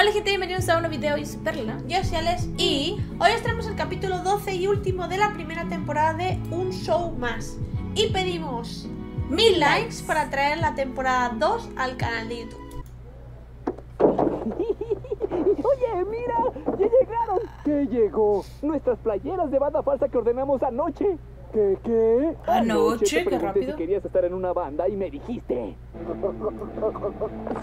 Hola gente, bienvenidos a un nuevo video, yo soy Perla Yo soy Alex Y hoy os traemos el capítulo 12 y último de la primera temporada de Un Show Más Y pedimos mil likes para traer la temporada 2 al canal de YouTube Oye, mira, ya llegaron. ¿Qué llegó? Nuestras playeras de banda falsa que ordenamos anoche. ¿Qué, qué? Anoche, te qué rápido. si querías estar en una banda y me dijiste.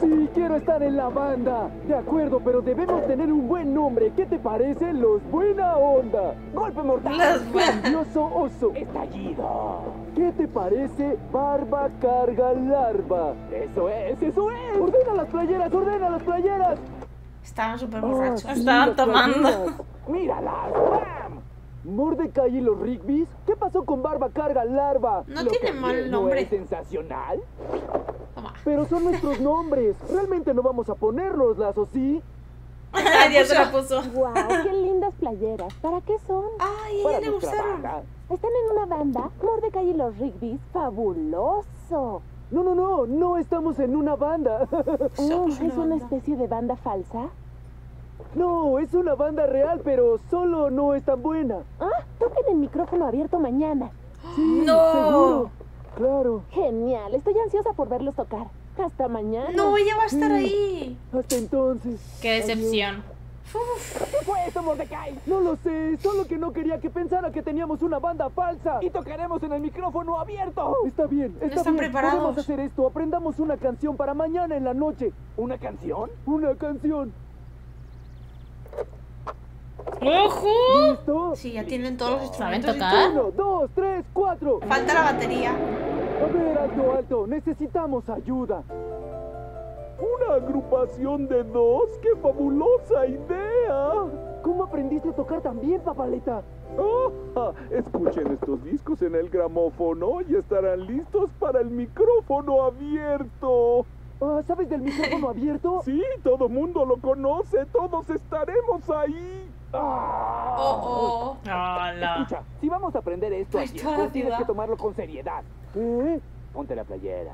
Sí, quiero estar en la banda. De acuerdo, pero debemos tener un buen nombre. ¿Qué te parece? Los Buena Onda. Golpe mortal. Los Grandioso oso. Estallido. ¿Qué te parece? Barba carga larva. Eso es, eso es. Ordena las playeras, ordena las playeras. Estaban súper Ah, borrachos sí, Estaban tomando playeras. ¡Míralas! ¡Bam! ¿Mordecai y los Rigby's? ¿Qué pasó con Barba Carga Larva? No Lo tiene mal ¿no nombre. es sensacional? Toma Pero son nuestros nombres. Realmente no vamos a ponernoslas, ¿o sí? Ya se la puso ¡Wow! ¡Qué lindas playeras! ¿Para qué son? Ay, ella le gustaron banda. ¿Están en una banda? Mordecai y los Rigby's. ¡Fabuloso! No, no, no, no estamos en una banda. Oh, ¿Es una especie de banda falsa? No, es una banda real, pero solo no es tan buena. ¡Ah! Toquen el micrófono abierto mañana. Sí, No. seguro. Claro. ¡Genial! Estoy ansiosa por verlos tocar. Hasta mañana. No, ella va a estar Sí. ahí Hasta entonces. Qué decepción ¿Qué fue eso, Mordecai? No lo sé, solo que no quería que pensara que teníamos una banda falsa. Y tocaremos en el micrófono abierto. Está bien, está están bien. preparados. Podemos hacer esto. Aprendamos una canción para mañana en la noche. ¿Una canción? Una canción. ¡Ojo! ¿Listo? Sí, ya tienen todos los ¿Saben instrumentos todo. Uno, dos, tres, cuatro. Falta la batería A ver, alto, alto. Necesitamos ayuda. ¿Una agrupación de dos? ¡Qué fabulosa idea! ¿Cómo aprendiste a tocar tan bien, papaleta? Ah, escuchen estos discos en el gramófono y estarán listos para el micrófono abierto. Ah, ¿Sabes del micrófono abierto? Sí, todo mundo lo conoce, todos estaremos ahí. Oh, oh Hola. Escucha, si vamos a aprender esto Ay, aquí, pues tienes que tomarlo con seriedad. ¿Eh? Ponte la playera.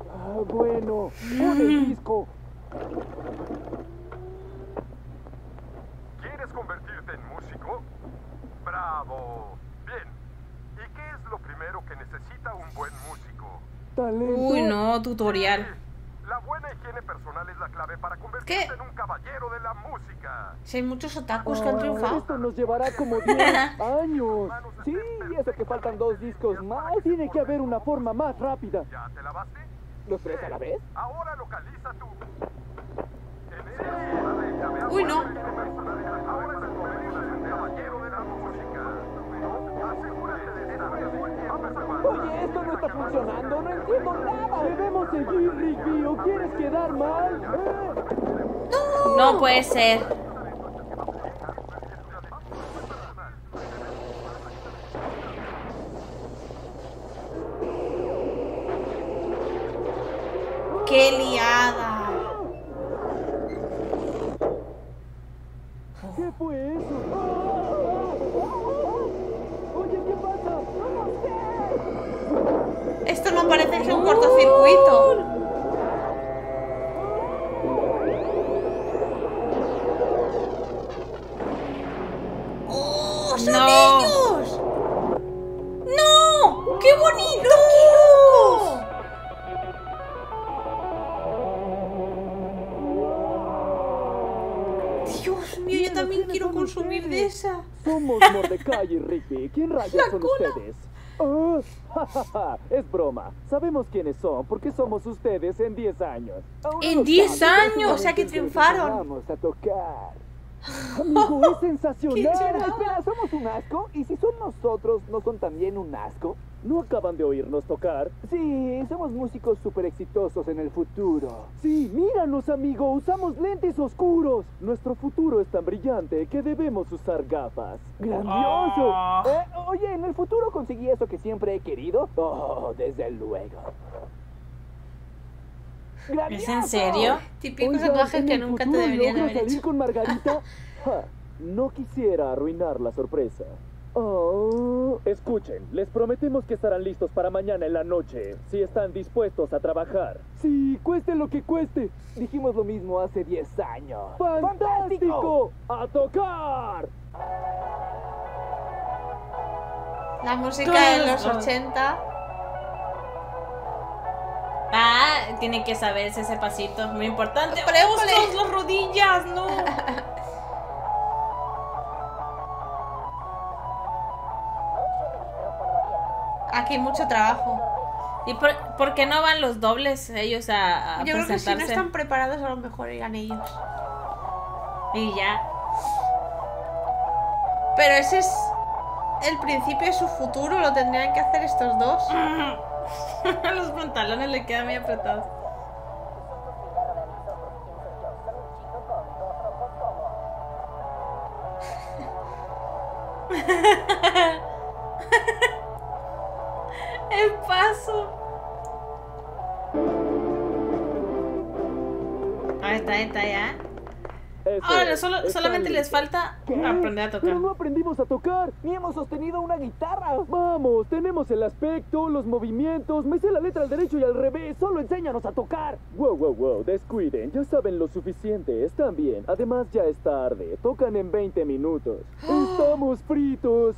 Ah, bueno. Pon el disco. ¿Quieres convertirte en músico? ¡Bravo! Bien. ¿Y qué es lo primero que necesita un buen músico? Talento. Uy, no, tutorial higiene personal es la clave para convertirte ¿Qué? en un caballero de la música. Si hay muchos otakus que han triunfado esto nos llevará como 10 años. Sí, y eso que faltan dos discos más. Tiene que haber una forma más rápida. ¿Ya te lavaste? ¿Los tres a la vez? Ahora localiza tu... En Uy, no. Oye, esto no está funcionando. No entiendo nada. Seguir, Rigby. ¿O quieres quedar mal? ¿Eh? No puede ser ¡Qué liada! ¿Qué fue eso? Parece ser un cortocircuito. ¡Oh, son No. ellos! ¡No! ¡Qué bonito! ¡Qué loco! Dios mío, yo también ¿quiénes quiero consumir de esa. Somos Mordecai y Rigby. ¿Quién rayos son ustedes? Ah, ja, ja, ja, es broma. Sabemos quiénes son, porque somos ustedes en 10 años. Aún En lo 10 saben, años, o sea que triunfaron. Vamos a tocar. Amigo, es ¡Qué sensacional. Espera, ¿somos un asco? ¿Y si son nosotros, no son también un asco? ¿No acaban de oírnos tocar? Sí, somos músicos súper exitosos en el futuro. Sí, míranos, amigo, usamos lentes oscuros. Nuestro futuro es tan brillante que debemos usar gafas. ¡Grandioso! Ah. Eh, oye, ¿en el futuro conseguí eso que siempre he querido? Oh, desde luego. ¿Es en serio? Típicos Oigan, tatuajes ¿en que nunca te futuro deberían haber salir hecho. con Margarita? Ja, no quisiera arruinar la sorpresa. Oh. Escuchen, les prometemos que estarán listos para mañana en la noche, si están dispuestos a trabajar. Sí, cueste lo que cueste. Dijimos lo mismo hace 10 años. ¡Fantástico! ¡A tocar! La música de los Todos, 80. Ah, tiene que saberse ese pasito. Muy importante. ¡Ostras, las rodillas! ¡No! Aquí hay mucho trabajo. ¿Y por, por qué no van los dobles ellos a, a Yo creo que si no están preparados, a lo mejor irán ellos. Y ya. Pero ese es el principio de su futuro. Lo tendrían que hacer estos dos. los pantalones le quedan muy apretados. Ahora, solo, solamente les falta ¿Qué? aprender a tocar. Pero no aprendimos a tocar, ni hemos sostenido una guitarra. Vamos, tenemos el aspecto, los movimientos, me sé la letra al derecho y al revés, solo enséñanos a tocar. Wow, wow, wow, descuiden, ya saben lo suficiente, están bien. Además ya es tarde, tocan en 20 minutos. Estamos fritos.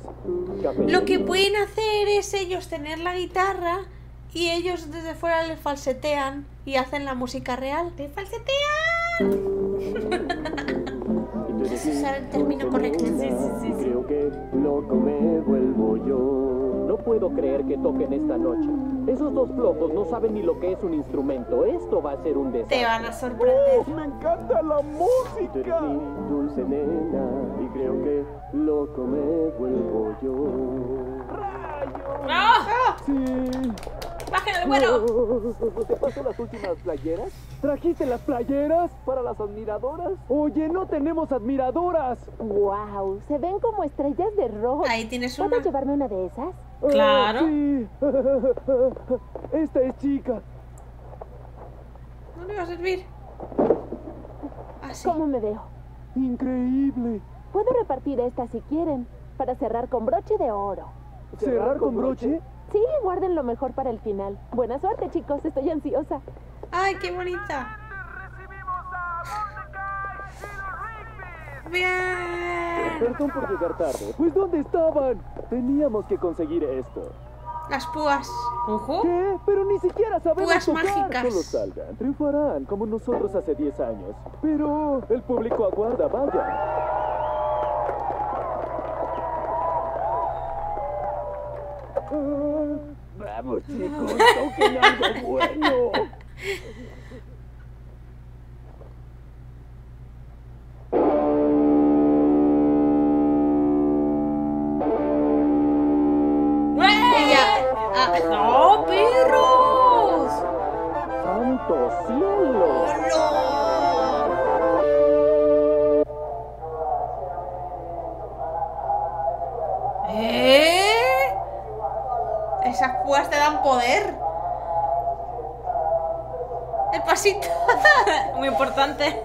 Lo que pueden hacer es ellos tener la guitarra y ellos desde fuera le falsetean y hacen la música real. ¡Te falsetean! Loco me vuelvo yo. No puedo creer que toquen esta noche. Esos dos flojos no saben ni lo que es un instrumento. Esto va a ser un desastre. Te van a sorprender. ¡Me encanta la música! dulce nena, y creo que loco me vuelvo yo. ¡Ah! Sí. ¡Bajen vuelo! ¿Te paso las últimas playeras? ¿Trajiste las playeras para las admiradoras? Oye, no tenemos admiradoras. ¡Wow! Se ven como estrellas de rock. Ahí tienes ¿Puedo una. llevarme una de esas? Claro. Ah, sí. Esta es chica. No le va a servir. Así. ¿Cómo me veo? Increíble. Puedo repartir esta si quieren, para cerrar con broche de oro. ¿Cerrar con broche? Sí, guarden lo mejor para el final. Buena suerte, chicos. Estoy ansiosa. ¡Ay, qué bonita! ¡Bien! Perdón por llegar tarde. Pues ¿dónde estaban? Teníamos que conseguir esto. Las púas. ¿Qué? Pero ni siquiera sabemos Púas tocar. mágicas. Solo salgan, triunfarán como nosotros hace 10 años. Pero el público aguarda, vaya. Vamos chicos, toquen algo bueno. Ah, ¡No, perros! ¡Santo cielo! El pasito. Muy importante.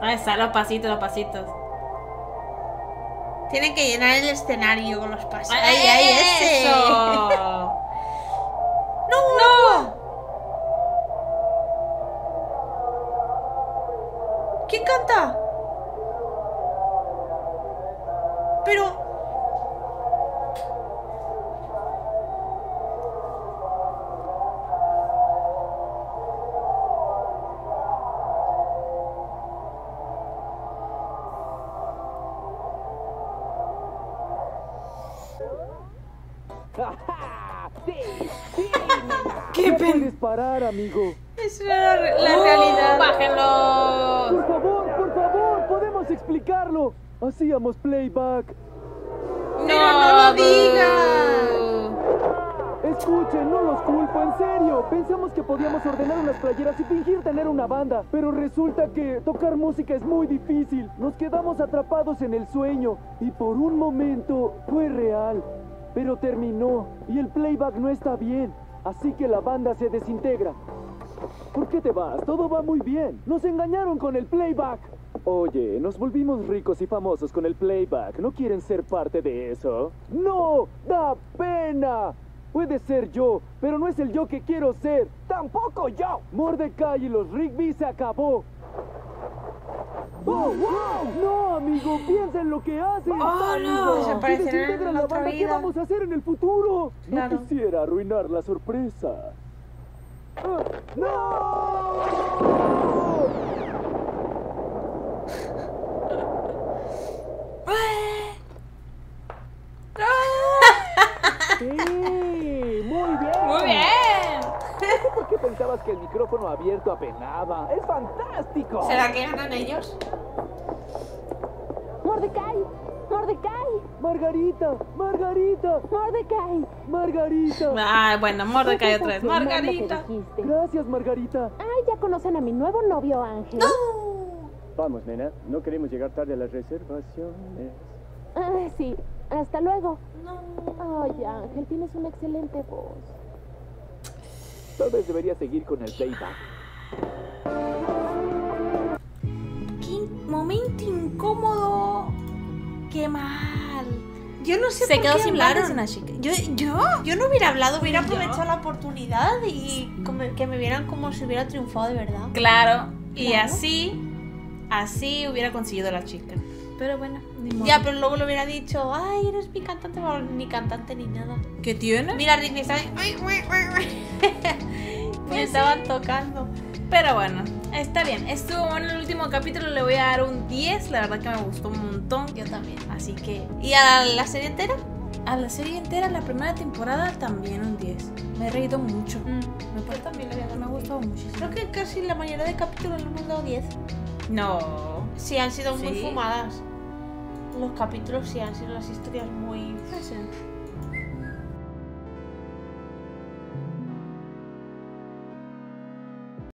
Ahí está, los pasitos, los pasitos. Tienen que llenar el escenario con los pasos. ¡Ay, ¡Ay, eso! ¡No! Amigo! Es la, la ¡Uh, realidad. ¡Bájenlo! Por favor, por favor, podemos explicarlo. Hacíamos playback. Pero no lo digas. Escuchen, no los culpo, en En serio, pensamos que podíamos ordenar unas playeras y fingir tener una banda, pero resulta que tocar música es muy difícil. Nos quedamos atrapados en el sueño y por un momento fue real, pero terminó y el playback no está bien, así que la banda se desintegra. ¿Por qué te vas? Todo va muy bien. Nos engañaron con el playback. Oye, nos volvimos ricos y famosos con el playback. ¿No quieren ser parte de eso? ¡No! ¡Da pena! Puede ser yo, pero no es el yo que quiero ser. ¡Tampoco yo! Mordecai y los Rigby se acabó. ¡Oh! No, amigo, piensa en lo que haces. Oh, no, desaparecerán desintegra en la otra banda, ¿qué vida. vamos a hacer en el futuro? Claro. No quisiera arruinar la sorpresa. Ah, ¡No! Sí, muy bien. Muy bien. ¿Por qué pensabas que el micrófono abierto apenaba? ¡Es fantástico! ¿Será que ganan ellos? ¡Mordecai! ¡Mordecai! Margarita, Margarita, ¡Mordecai! Margarita. Ah, bueno, Mordecai ¿Qué te otra vez. Margarita. Gracias, Margarita. Ay, ya conocen a mi nuevo novio Ángel. Vamos, nena, no queremos llegar tarde a las reservaciones. Ah, sí. Hasta luego. No. Ay, Ángel, tienes una excelente voz. Tal vez debería seguir con el playback. Qué momento incómodo. Qué mal. Yo no sé Se por quedó qué sin hablaron. hablar una chica. Yo, yo, yo no hubiera hablado, hubiera ¿Yo? aprovechado la oportunidad y que me vieran como si hubiera triunfado de verdad. Claro. Y Claro. así, así hubiera conseguido la chica. Pero bueno, ni modo. Ya, pero luego le hubiera dicho, ay, eres mi cantante, bueno, ni cantante ni nada. ¿Qué tiene? Mira, ahí. Me estaban tocando. Pero bueno, está bien. Estuvo bueno el último capítulo, le voy a dar un 10. La verdad que me gustó un montón. Yo también. Así que ¿Y a la, la serie entera? a la serie entera, la primera temporada, también un 10. Me he reído mucho. Me, Yo también le voy a dar me ha gustado muchísimo. Creo que casi la mayoría de capítulos le hemos dado 10. No. Sí, han sido muy ¿Sí? fumadas. Los capítulos sí han sido las historias muy. No sé.